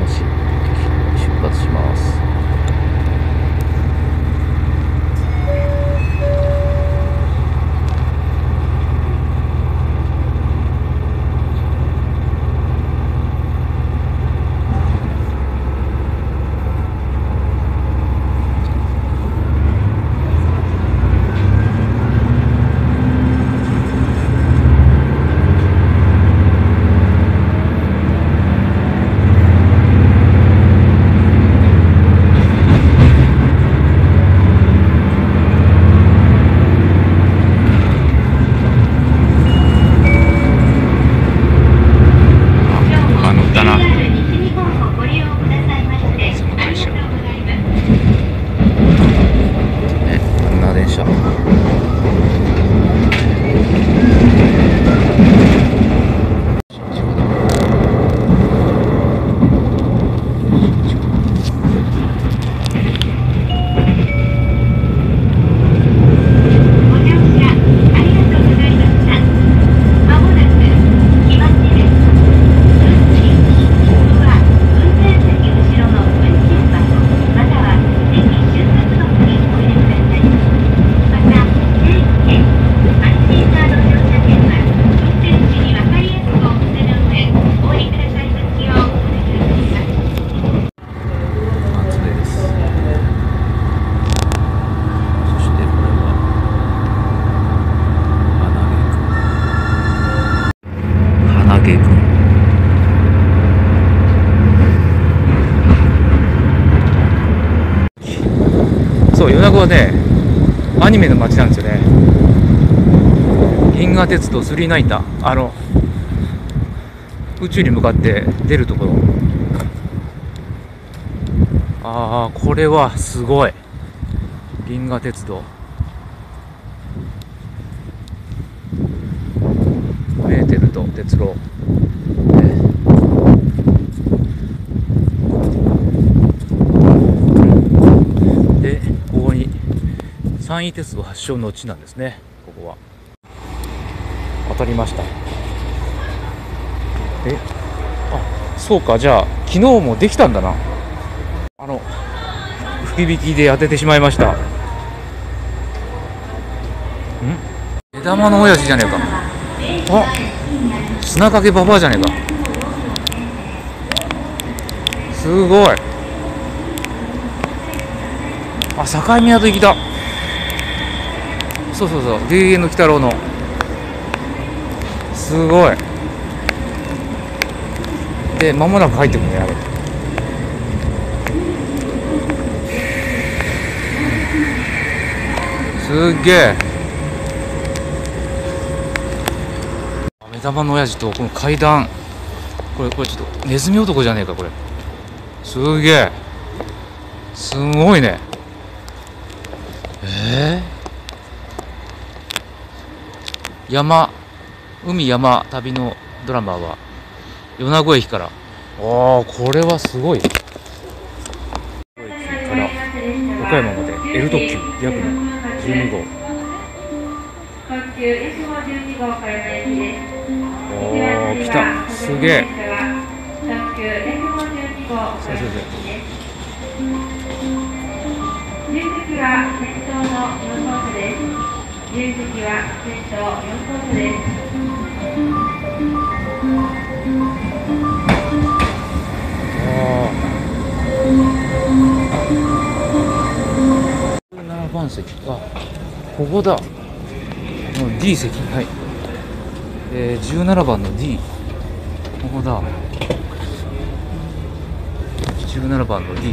música. 米子はねアニメの街なんですよね。銀河鉄道3ナイター。あの宇宙に向かって出るところ。ああこれはすごい。銀河鉄道。メーテルと鉄郎ねでここに山陰鉄道発祥の地なんですね。ここは。当たりました。え？あそうか。じゃあ昨日もできたんだな。あの福引きで当ててしまいました。ん？目玉の親父じゃねえか。あ砂かけババアじゃねえか。すごい。あ境港行きだ。そうそうそう。DN 鬼太郎の。すごい。で間もなく入ってくるねあれ。すっげえ。目玉の親父とこの階段。これこれちょっとネズミ男じゃねえかこれ。すげえ。すごいね。えー、山海山旅のドラマは米子駅から。ああこれはすごい。米子駅から岡山まで L 特急約の12号。特急 S 号12号からの駅です。おー来たすげえ特急 S 号12号からの駅です。重席は先頭4コースです。重席は先頭4コースです。17番席あここだの D 席はい、えー、17番の D ここだ17番の D